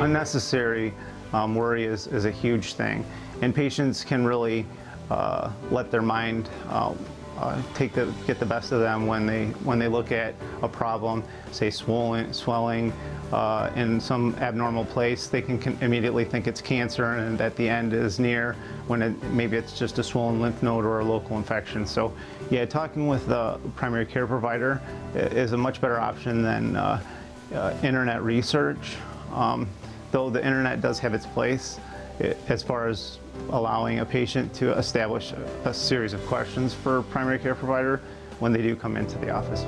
unnecessary um, worry is, is a huge thing. And patients can really uh, let their mind uh, uh, take the, get the best of them when they, when they look at a problem, say swollen, swelling uh, in some abnormal place, they can, can immediately think it's cancer and that the end is near when it, maybe it's just a swollen lymph node or a local infection. So yeah, talking with the primary care provider is a much better option than uh, uh, internet research. Um, though the internet does have its place i- as far as allowing a patient to establish a, a series of questions for primary care provider when they do come into the office.